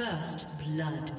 First blood.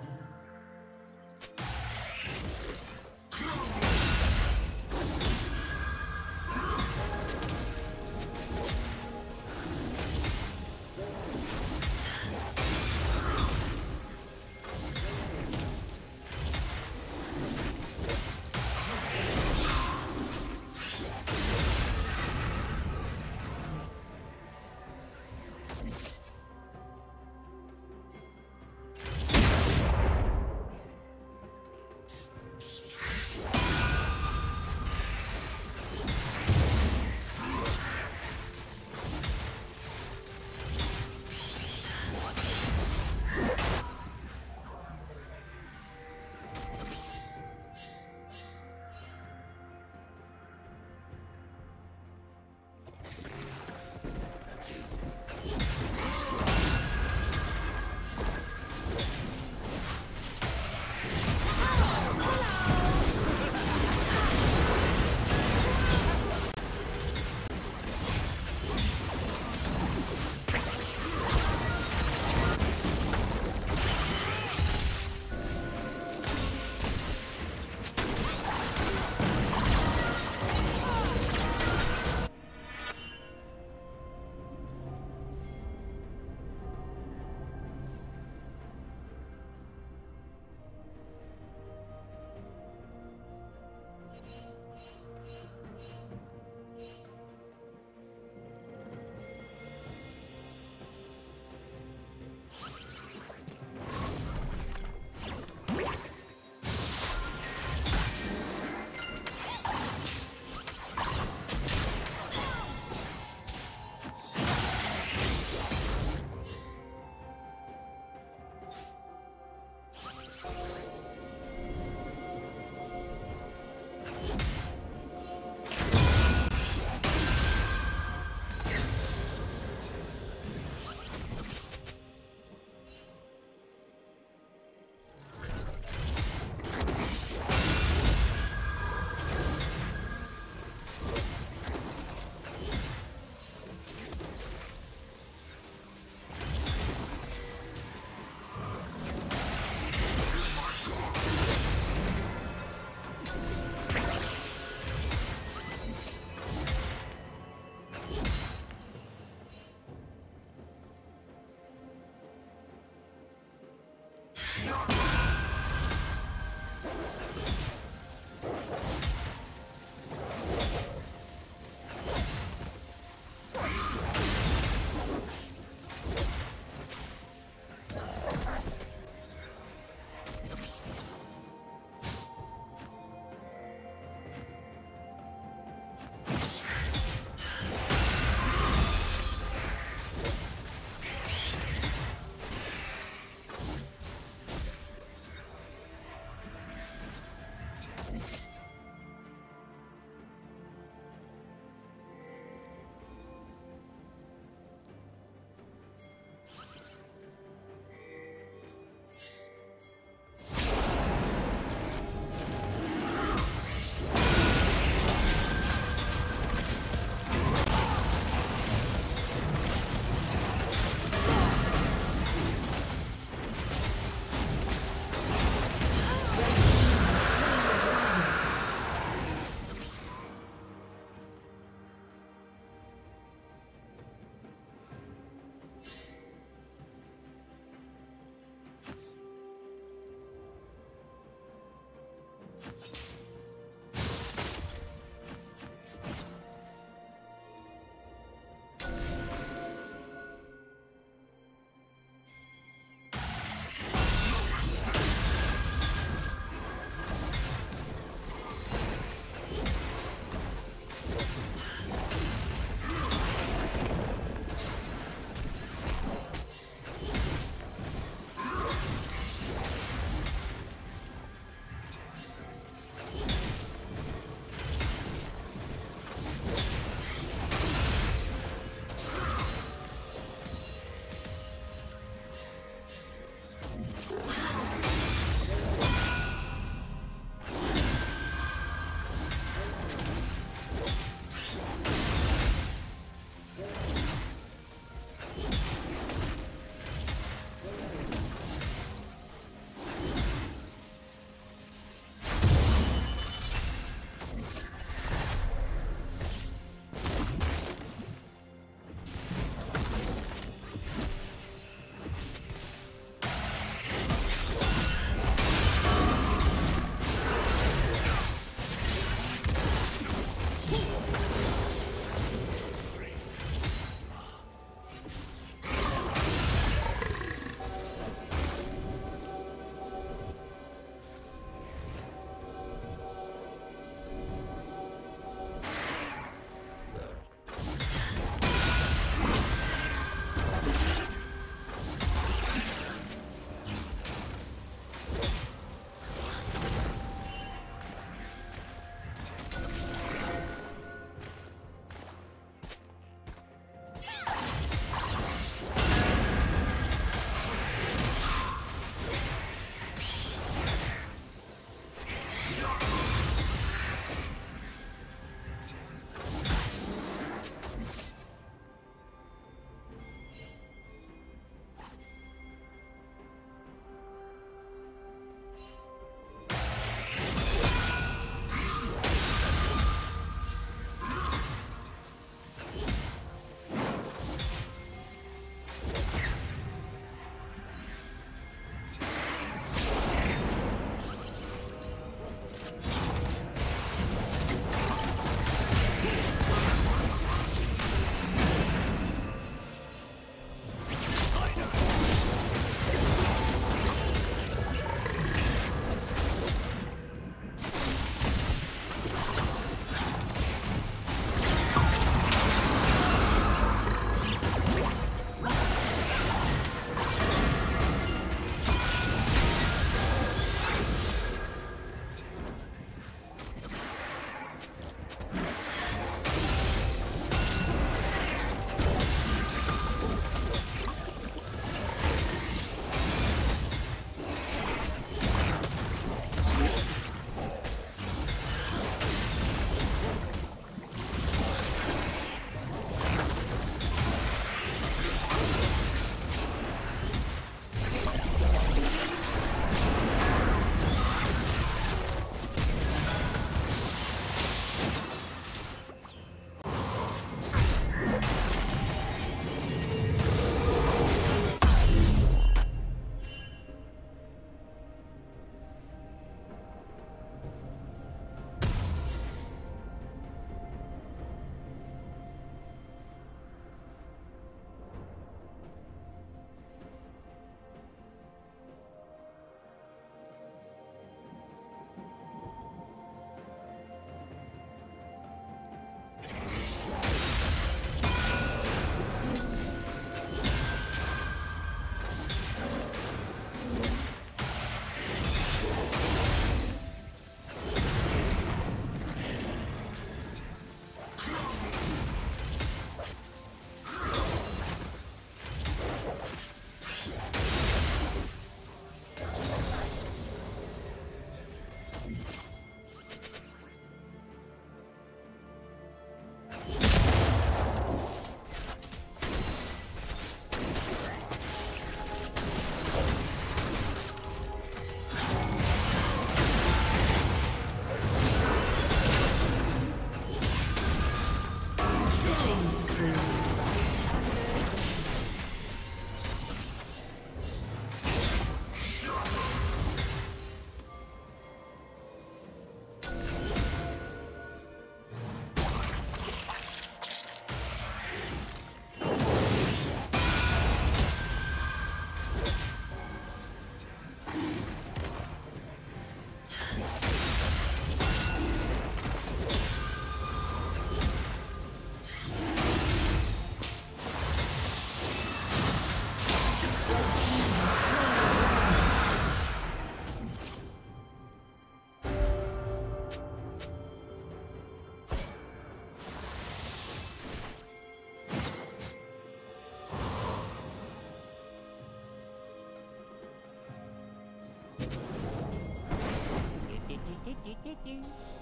talking.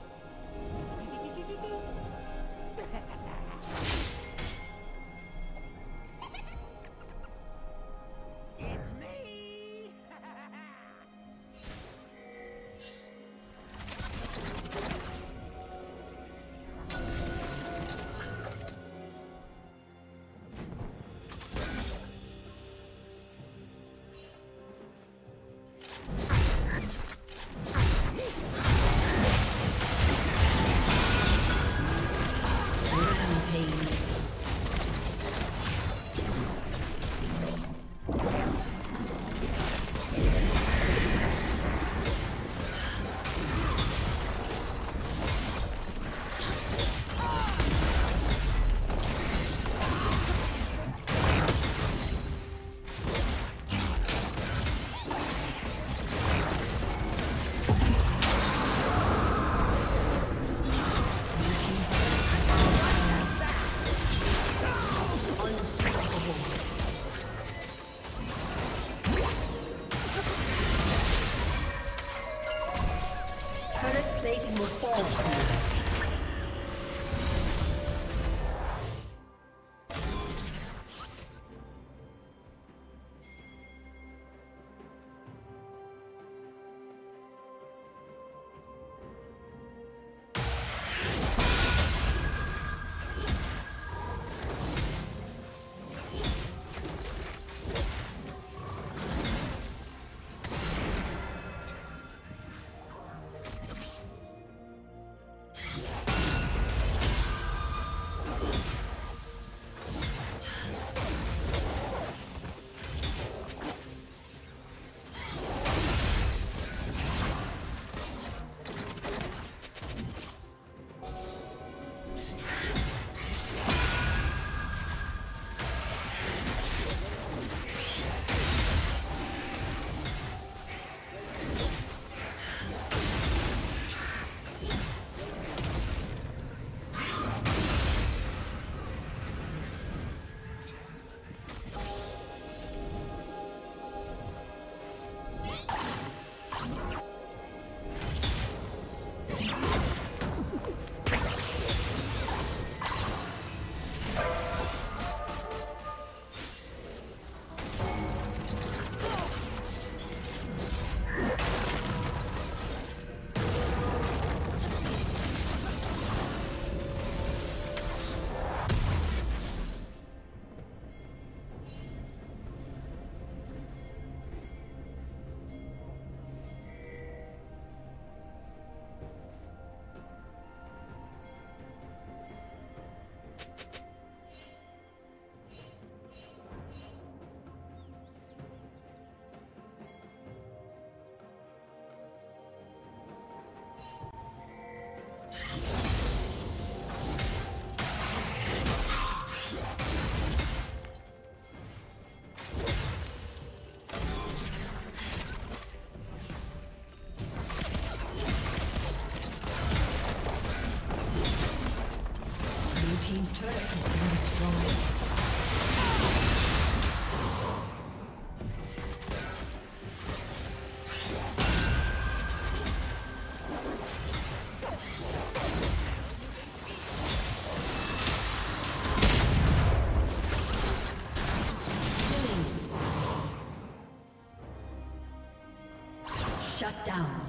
Shut down.